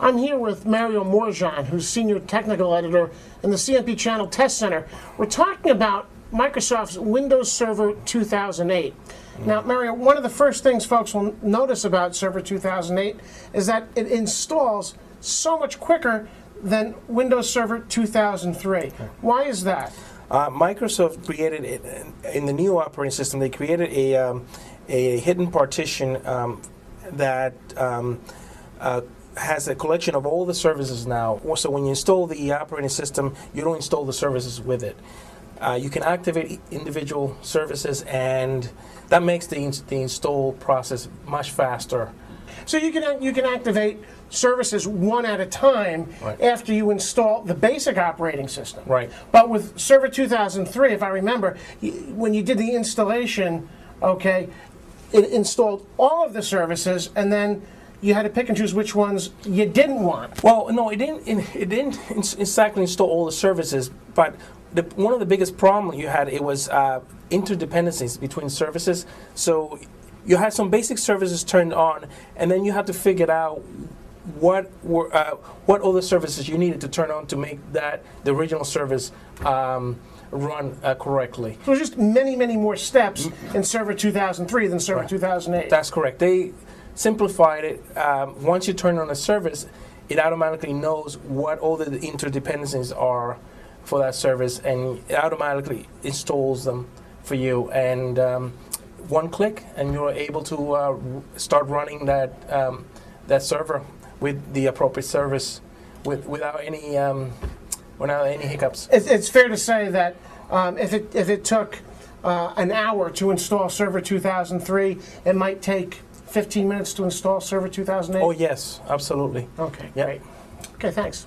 I'm here with Mario Morejon, who's Senior Technical Editor in the CMP Channel Test Center. We're talking about Microsoft's Windows Server 2008. Now, Mario, one of the first things folks will notice about Server 2008 is that it installs so much quicker than Windows Server 2003. Why is that? Uh, Microsoft created in the new operating system. They created a um, a hidden partition um, that um, uh, has a collection of all the services now. So when you install the operating system, you don't install the services with it. Uh, you can activate individual services, and that makes the, ins- the install process much faster. So you can you can activate services one at a time Right. after you install the basic operating system. Right. But with Server 2003, if I remember, when you did the installation, okay, it installed all of the services, and then you had to pick and choose which ones you didn't want. Well, no, it didn't. It, it didn't exactly install all the services, but the, one of the biggest problems you had it was uh, interdependencies between services. So you had some basic services turned on, and then you had to figure out what were uh, what other services you needed to turn on to make that the original service um, run uh, correctly. So it was just many, many more steps in Server 2003 than Server Right. 2008. That's correct. They simplified it. Um, once you turn on a service, it automatically knows what all the interdependencies are for that service, and it automatically installs them for you. And um, one click, and you're able to uh, start running that um, that server with the appropriate service, with, without any um, without any hiccups. It's, fair to say that um, if it if it took uh, an hour to install Server 2003, it might take 15 minutes to install Server 2008. Oh yes, absolutely. Okay, Yep. great. Okay, thanks.